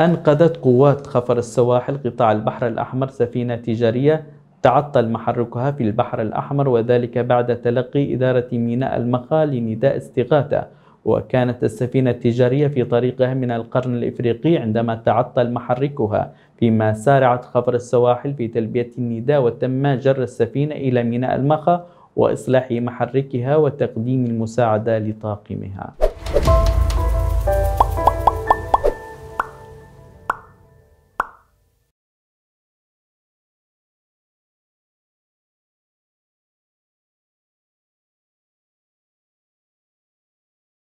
أنقذت قوات خفر السواحل قطاع البحر الأحمر سفينة تجارية تعطل محركها في البحر الأحمر وذلك بعد تلقي إدارة ميناء المخا لنداء استغاثة. وكانت السفينة التجارية في طريقها من القرن الإفريقي عندما تعطل محركها فيما سارعت خفر السواحل في تلبية النداء وتم جر السفينة إلى ميناء المخا وإصلاح محركها وتقديم المساعدة لطاقمها.